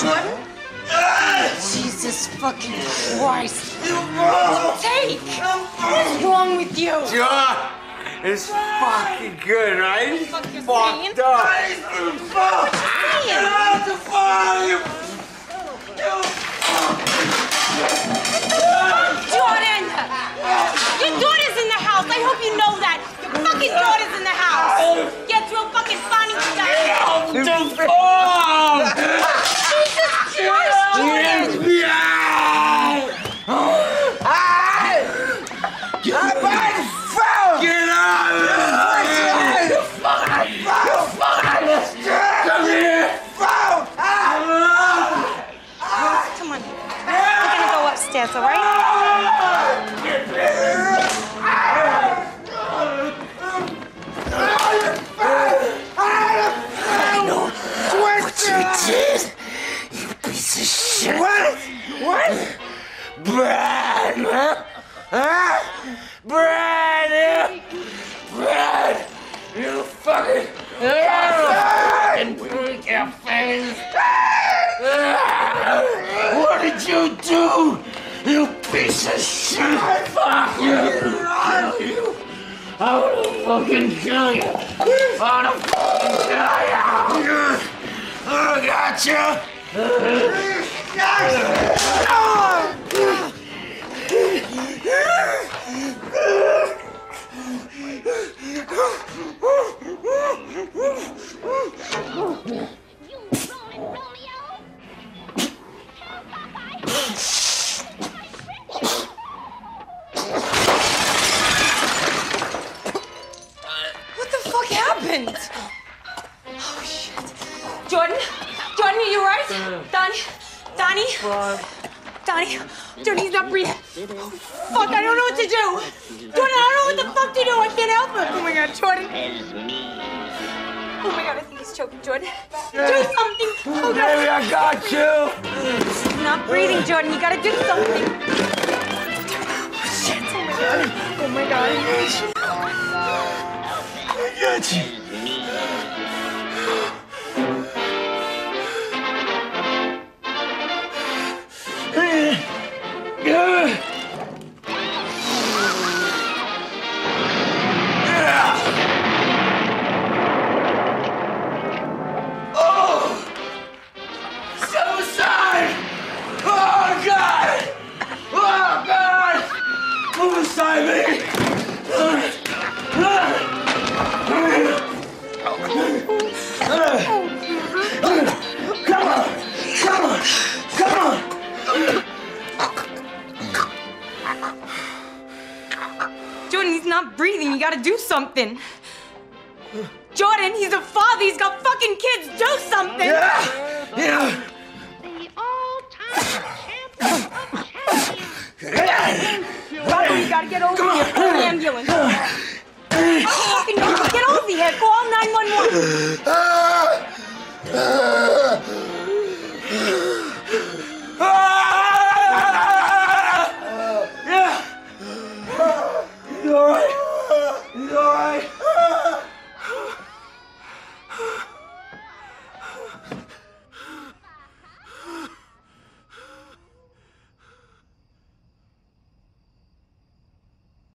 Jordan? Jesus fucking Christ. You take! What's wrong with you? Yeah, it's fucking good, right? Fuck you're Fucked saying? up. saying? Jordan! Your daughter's in the house. I hope you know that. Your fucking daughter's in the house. Get real fucking funny stuff. Jesus Christ, Jordan! Get out! Come on. We're gonna all right? What you did? You piece of shit. What? What? Brad, huh? Brad! You fucking... What did you do? You piece of shit! Fuck you! Kill you! I wanna fucking kill you! I wanna fucking kill you! I got you! Happened? Oh shit. Jordan? Jordan, are you alright? Donnie? Donnie? Oh, Donnie? Jordan, he's not breathing. Oh, fuck, I don't know what to do. Jordan, I don't know what the fuck to do. I can't help him. Oh my god, Jordan. Oh my god, I think he's choking. Jordan, do something. Oh Baby. I got you! He's not breathing, Jordan. You gotta do something. Shit. Oh my god. Oh my god. I got not breathing. You gotta do something. Jordan, he's a father. He's got fucking kids. Do something. Yeah! Yeah! The all-time champion of champions. Rocco, you gotta get over here. Call the ambulance. Fucking get over here. Call 911. You alright?